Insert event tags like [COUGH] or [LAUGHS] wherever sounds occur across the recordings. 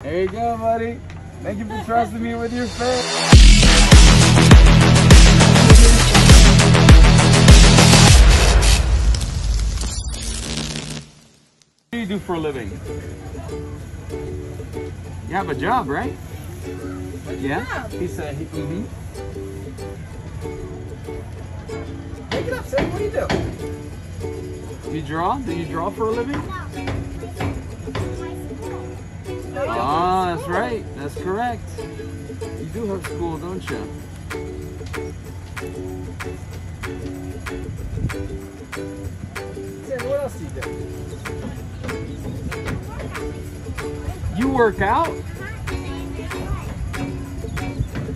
There you go, buddy. Thank you for trusting me with your face. What do you do for a living? You have a job, right? Yeah. job? He said he. Mm-hmm. Make it up, Sid. What do you do? You draw? Do you draw for a living? No, Ah, that's right. That's correct. You do have school, don't you? What else do you do? You work out?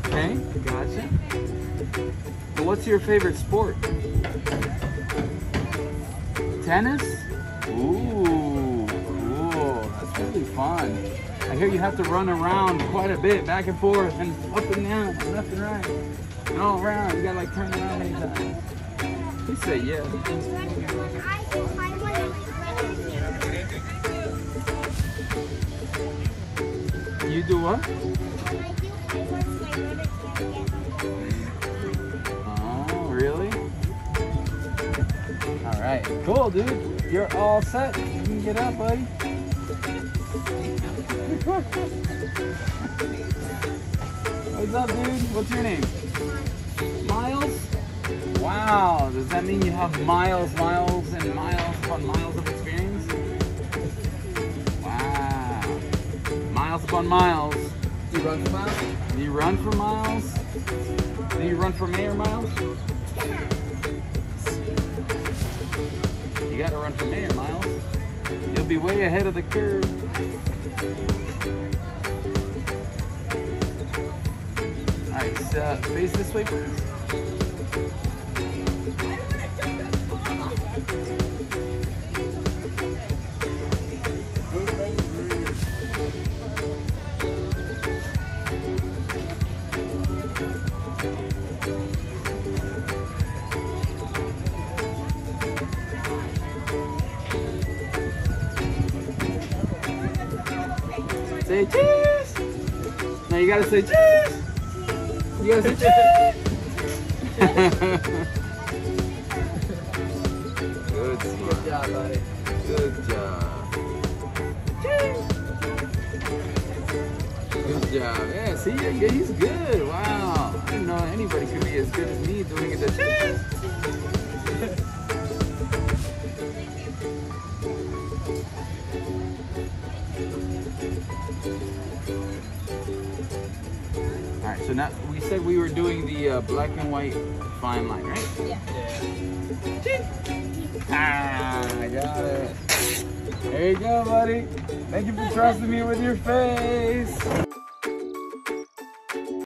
Okay, gotcha. Well, what's your favorite sport? Tennis? Ooh, cool. That's really fun. I hear you have to run around quite a bit, back and forth, and up and down, left and right, and all around. You gotta like turn around many times. Uh, you say yeah. You do what? Oh, really? All right, cool, dude. You're all set. You can get up, buddy. What's up, dude? What's your name? Miles? Wow, does that mean you have miles, miles, and miles upon miles of experience? Wow. Miles upon miles. Do you run for miles? Do you run for miles? Do you run for mayor miles? You gotta run for mayor miles. Be way ahead of the curve. Alright, uh, face this way, please. Say cheese. No, you gotta say cheese. You gotta say cheese. [LAUGHS] Good Good job, buddy. Good job. Cheese. Good job. Yeah, see, he's good. Wow. I didn't know anybody could be as good as me doing it. The so now we said we were doing the uh, black and white fine line, right? Yeah. Ah, I got it. There you go, buddy. Thank you for trusting me with your face.